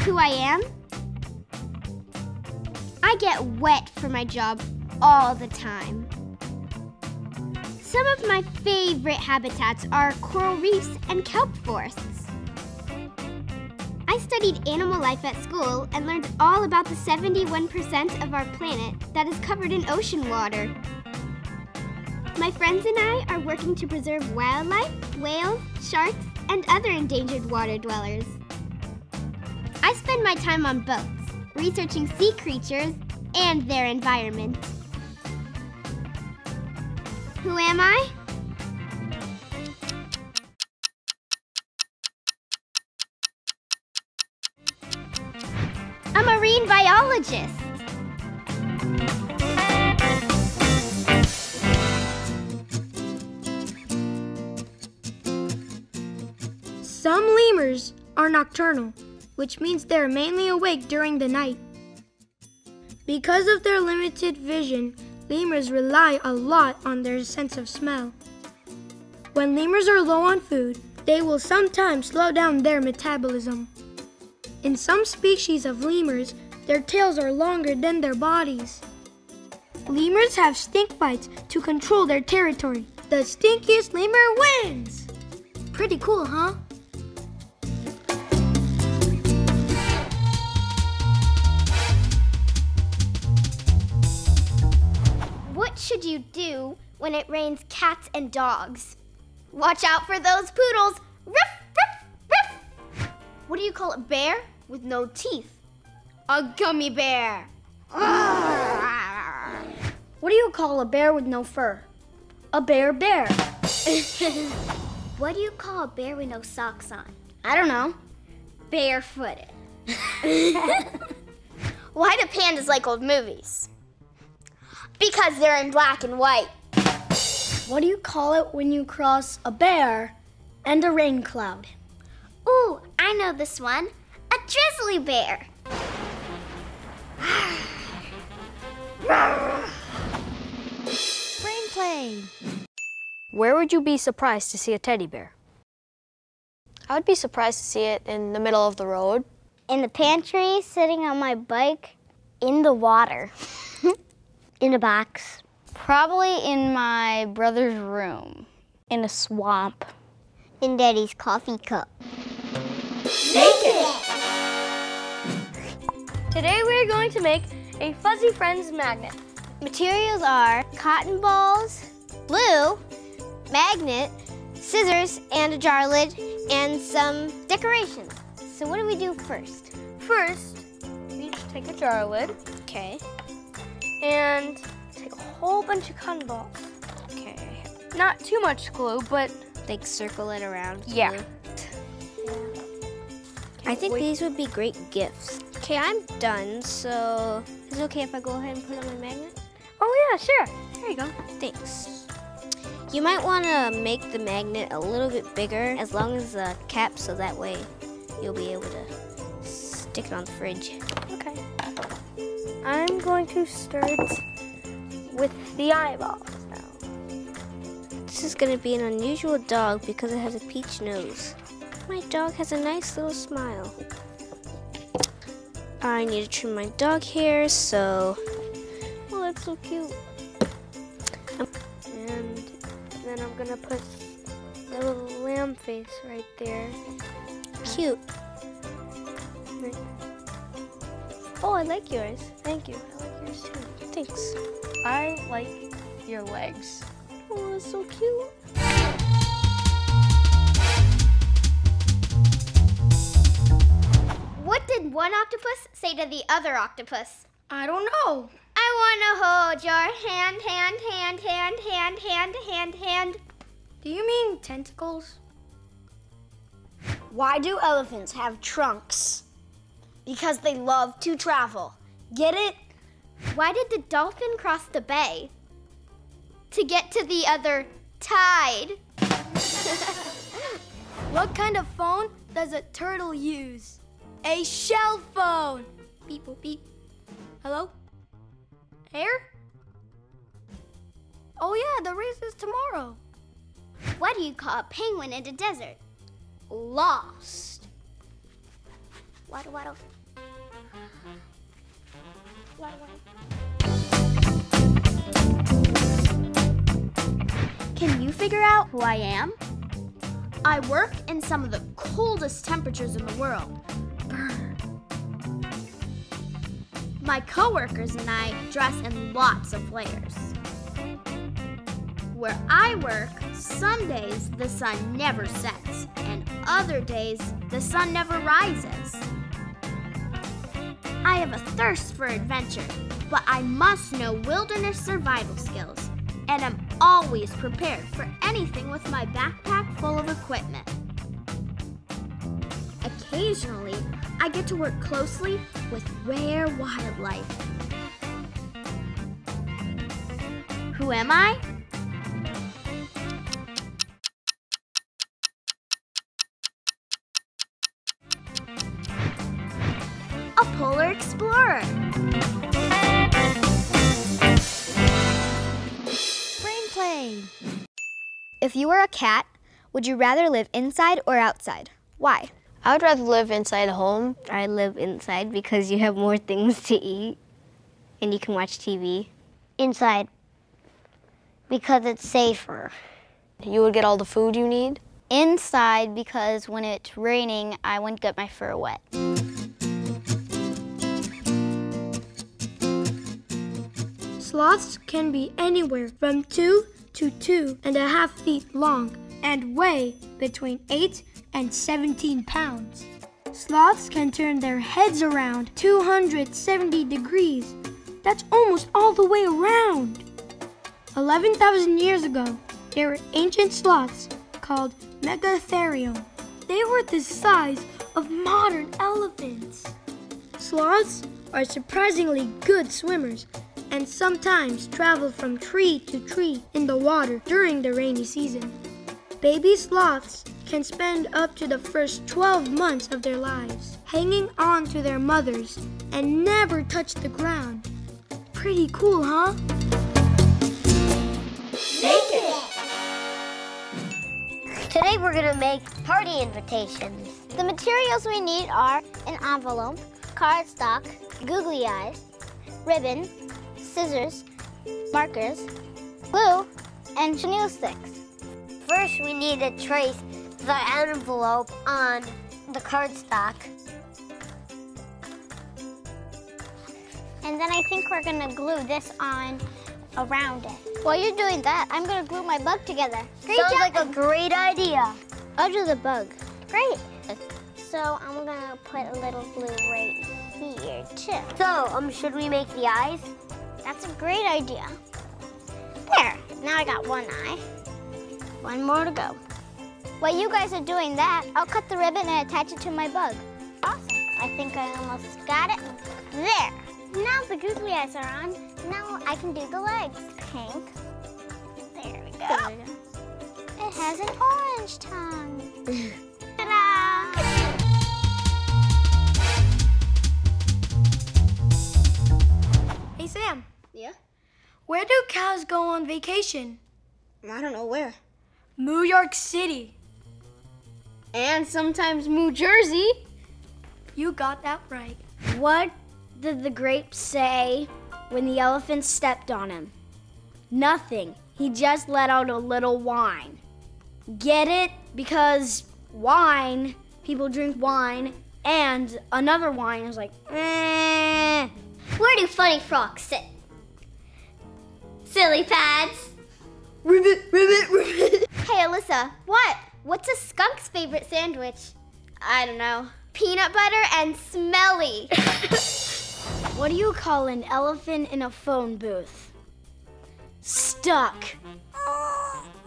who I am? I get wet for my job all the time. Some of my favorite habitats are coral reefs and kelp forests. I studied animal life at school and learned all about the 71% of our planet that is covered in ocean water. My friends and I are working to preserve wildlife, whales, sharks, and other endangered water dwellers. I spend my time on boats, researching sea creatures and their environment. Who am I? A marine biologist. Some lemurs are nocturnal, which means they're mainly awake during the night. Because of their limited vision, lemurs rely a lot on their sense of smell. When lemurs are low on food, they will sometimes slow down their metabolism. In some species of lemurs, their tails are longer than their bodies. Lemurs have stink bites to control their territory. The stinkiest lemur wins! Pretty cool, huh? Should you do when it rains cats and dogs? Watch out for those poodles. Ruff, ruff, ruff. What do you call a bear with no teeth? A gummy bear. What do you call a bear with no fur? A bear bear. What do you call a bear with no socks on? I don't know. Barefooted. Why do pandas like old movies? Because they're in black and white. What do you call it when you cross a bear and a rain cloud? Ooh, I know this one. A drizzly bear. Brain play. Where would you be surprised to see a teddy bear? I would be surprised to see it in the middle of the road. In the pantry, sitting on my bike, in the water. In a box. Probably in my brother's room. In a swamp. In Daddy's coffee cup. Make it! Today we're going to make a Fuzzy Friends magnet. Materials are cotton balls, glue, magnet, scissors, and a jar lid, and some decorations. So what do we do first? First, we take a jar lid Okay. And take a whole bunch of cotton balls. Okay. Not too much glue, but Like circle it around. yeah. I think these would be great gifts. Okay, I'm done. So is it okay if I go ahead and put on my magnet? Oh yeah, sure. There you go. Thanks. You might want to make the magnet a little bit bigger as long as the cap so that way you'll be able to stick it on the fridge. I'm going to start with the eyeballs now. This is going to be an unusual dog because it has a peach nose. My dog has a nice little smile. I need to trim my dog hair, so. Oh, that's so cute. And then I'm gonna put the little lamb face right there. Cute. Oh, I like yours. Thank you. I like yours too. Thanks. I like your legs. Oh, that's so cute. What did one octopus say to the other octopus? I don't know. I want to hold your hand, hand, hand, hand, hand, hand, hand, hand. Do you mean tentacles? Why do elephants have trunks? Because they love to travel. Get it? Why did the dolphin cross the bay? To get to the other tide. What kind of phone does a turtle use? A shell phone. Beep boop beep. Hello? Air? Oh yeah, the race is tomorrow. What do you call a penguin in the desert? Lost. Waddle, waddle. Can you figure out who I am? I work in some of the coldest temperatures in the world. My coworkers and I dress in lots of layers. Where I work, some days the sun never sets, and other days the sun never rises. I have a thirst for adventure, but I must know wilderness survival skills, and I'm always prepared for anything with my backpack full of equipment. Occasionally, I get to work closely with rare wildlife. Who am I? A polar explorer. Brain play. If you were a cat, would you rather live inside or outside? Why? I would rather live inside a home. I live inside because you have more things to eat and you can watch TV. Inside. Because it's safer. You would get all the food you need. Inside because when it's raining, I wouldn't get my fur wet. Sloths can be anywhere from two to two and a half feet long and weigh between 8 and 17 pounds. Sloths can turn their heads around 270 degrees. That's almost all the way around. 11,000 years ago, there were ancient sloths called Megatherium. They were the size of modern elephants. Sloths are surprisingly good swimmers and sometimes travel from tree to tree in the water during the rainy season. Baby sloths can spend up to the first 12 months of their lives hanging on to their mothers and never touch the ground. Pretty cool, huh? Make it! Today we're gonna make party invitations. The materials we need are an envelope, cardstock, googly eyes, ribbon, scissors, markers, glue, and chenille sticks. First, we need to trace the envelope on the cardstock. And then I think we're gonna glue this on around it. While you're doing that, I'm gonna glue my bug together. Great Sounds job. like a great idea. I'll do the bug. Great. So I'm gonna put a little glue right here too. So, um, should we make the eyes? That's a great idea. There, now I got one eye. One more to go. While you guys are doing that, I'll cut the ribbon and attach it to my bug. Awesome. I think I almost got it. There. Now the googly eyes are on. Now I can do the legs. Pink. There we go. It has an orange tongue. Ta-da! Hey, Sam. Where do cows go on vacation? I don't know where. New York City. And sometimes New Jersey. You got that right. What did the grape say when the elephant stepped on him? Nothing. He just let out a little whine. Get it? Because wine, people drink wine, and another wine is like, eh. Where do funny frogs sit? Silly pads. Ribbit, ribbit, ribbit. Hey, Alyssa, what? What's a skunk's favorite sandwich? I don't know. Peanut butter and smelly. What do you call an elephant in a phone booth? Stuck.